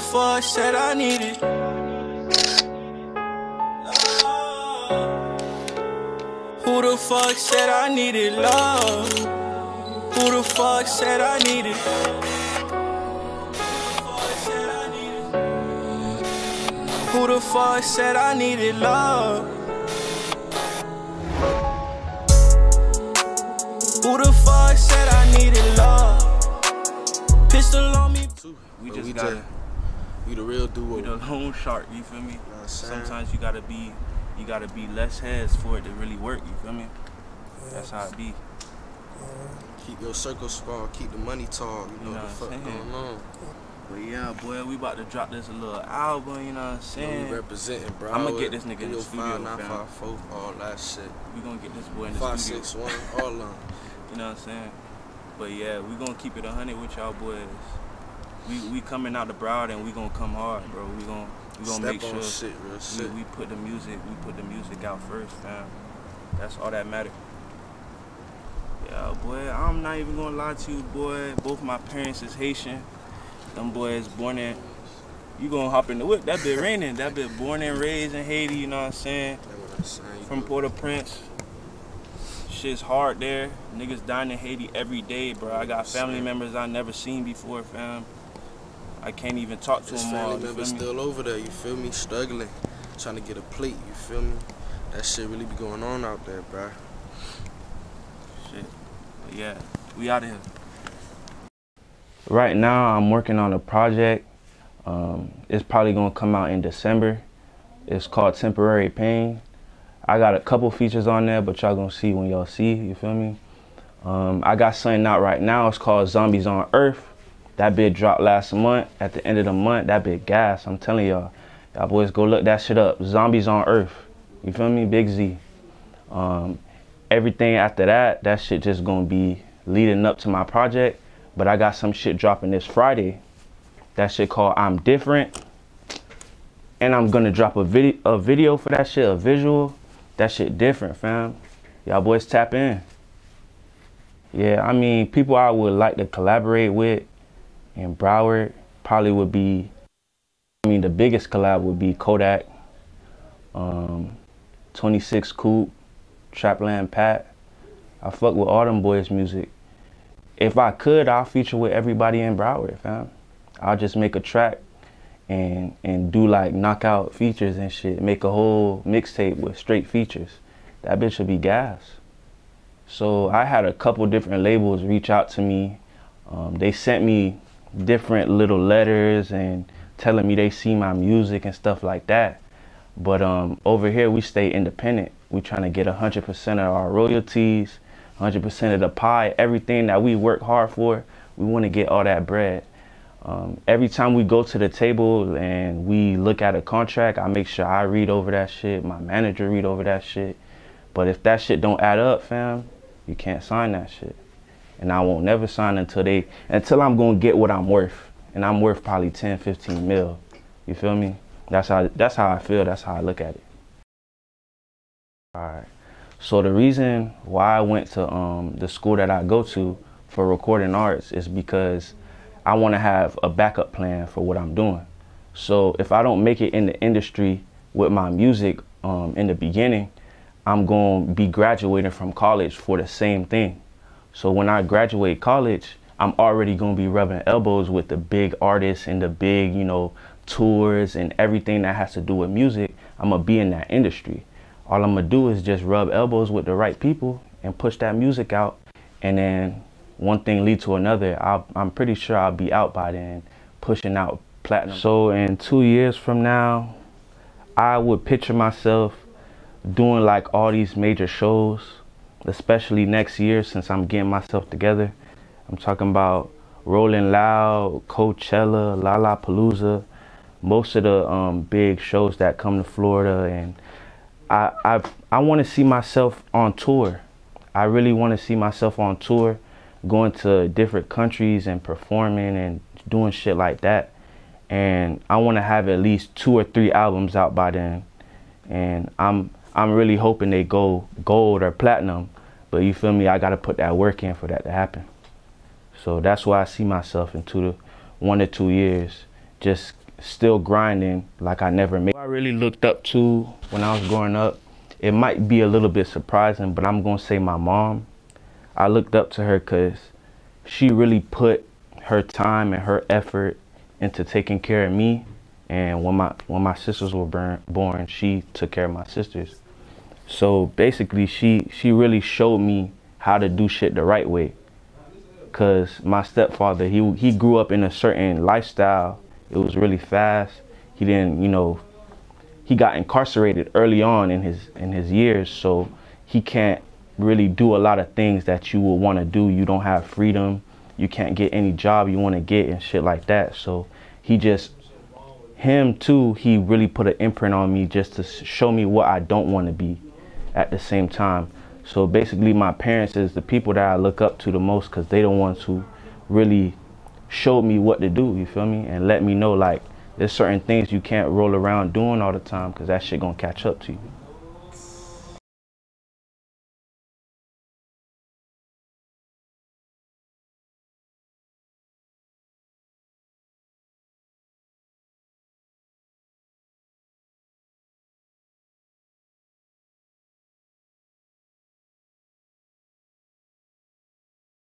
said I needed? Who the fuck said I needed love? Who the fuck said I needed? Who the fuck said I needed love? Who the fuck said I needed love? Pistol on me. We just we just- We the real duo. we the lone shark. You feel me? know what I'm? Sometimes you gotta be, you gotta be less heads for it to really work. You feel me? That's how it be. Keep your circle small, keep the money tall. You know, know what the fuck I'm saying? going on. But yeah, boy, we about to drop this little album. You know what I'm You know, saying? we representing, bro. I'ma get this nigga in the studio, fam. 5954, all that shit. We gonna get this boy in the Five studio. six one, all them. You know what I'm saying? But yeah, we gonna keep it a hundred with y'all boys. We we coming out the broad and we gonna come hard, bro. We gonna we gonna Step make sure shit, we, shit. we put the music we put the music out first, fam. That's all that matter. Yeah, boy, I'm not even gonna lie to you, boy. Both my parents is Haitian. Them boys born in. You gonna hop in the whip? That bit raining. That bit born and raised in Haiti. You know what I'm saying? That's what I'm saying. From Port-au-Prince. Shit's hard there. Niggas dying in Haiti every day, bro. I got family members I never seen before, fam. I can't even talk to His them family You members still over there, you feel me? Struggling, trying to get a plate, you feel me? That shit really be going on out there, bro. Shit. But yeah, we out of here. Right now, I'm working on a project. Um, it's probably gonna come out in December. It's called Temporary Pain. I got a couple features on there, but y'all gonna see when y'all see. You feel me? Um, I got something out right now. It's called Zombies on Earth. That bit dropped last month. At the end of the month, that bit gas. I'm telling y'all, y'all boys go look that shit up. Zombies on Earth. You feel me? Big Z. Um, everything after that, that shit just gonna be leading up to my project. But I got some shit dropping this Friday. That shit called I'm Different. And I'm gonna drop a video a video for that shit, a visual. That shit different, fam. Y'all boys tap in. Yeah, I mean, people I would like to collaborate with in Broward probably would be I mean the biggest collab would be Kodak, um, 26 Coupe, Trapland Pat. I fuck with all them boys' music. If I could, I'll feature with everybody in Broward, fam. I'll just make a track and and do like knockout features and shit. Make a whole mixtape with straight features. That bitch would be gas. So I had a couple different labels reach out to me. Um, they sent me different little letters and telling me they see my music and stuff like that. But um, over here we stay independent. We trying to get 100% of our royalties, 100% of the pie, everything that we work hard for. We want to get all that bread. Um, every time we go to the table and we look at a contract, I make sure I read over that shit. My manager read over that shit. But if that shit don't add up, fam, you can't sign that shit. And I won't never sign until they until I'm gonna get what I'm worth. And I'm worth probably 10, 15 mil. You feel me? That's how that's how I feel, that's how I look at it. Alright. So the reason why I went to um, the school that I go to for recording arts is because I want to have a backup plan for what I'm doing. So if I don't make it in the industry with my music um, in the beginning, I'm going to be graduating from college for the same thing. So when I graduate college, I'm already going to be rubbing elbows with the big artists and the big, you know, tours and everything that has to do with music. I'm going to be in that industry. All I'm going to do is just rub elbows with the right people and push that music out. And then one thing lead to another. I'll, I'm pretty sure I'll be out by then, pushing out platinum. So in two years from now, I would picture myself doing like all these major shows, especially next year since I'm getting myself together. I'm talking about Rolling Loud, Coachella, Lollapalooza, most of the um, big shows that come to Florida, and I I I want to see myself on tour. I really want to see myself on tour, going to different countries and performing and doing shit like that. And I want to have at least two or three albums out by then. And I'm I'm really hoping they go gold or platinum. But you feel me? I got to put that work in for that to happen. So that's why I see myself in two to one to two years, just still grinding like I never made. I really looked up to when I was growing up. It might be a little bit surprising, but I'm gonna say my mom. I looked up to her because she really put her time and her effort into taking care of me. And when my when my sisters were born, born, she took care of my sisters. So basically, she she really showed me how to do shit the right way. Cause my stepfather, he he grew up in a certain lifestyle. It was really fast. He didn't, you know, he got incarcerated early on in his in his years, so he can't really do a lot of things that you would want to do. You don't have freedom. You can't get any job you want to get and shit like that. So he just him too, he really put an imprint on me just to show me what I don't want to be at the same time. So basically my parents is the people that I look up to the most because they the ones who really showed me what to do, you feel me? And let me know like there's certain things you can't roll around doing all the time because that shit gonna catch up to you.